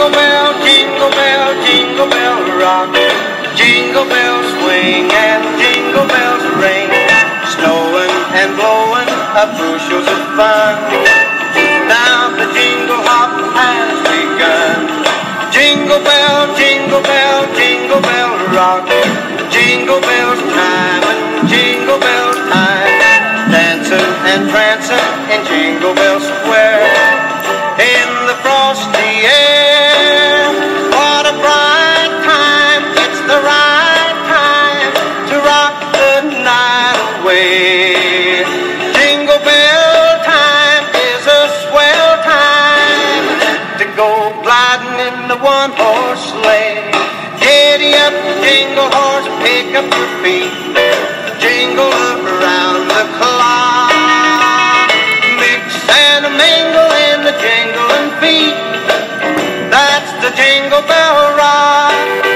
Jingle bell, jingle bell, jingle bell rock. Jingle bells swing and jingle bells ring. Snowing and blowing up bushels of fun. Now the jingle hop has begun. Jingle bell, jingle bell, jingle bell rock. Jingle bells time and jingle bells time. Dancing and prancing in Jingle bells. Square. The one horse sleigh. Giddy up, jingle horse, pick up your feet. Jingle around the clock. Mix and a mingle in the jingling feet. That's the jingle bell rock.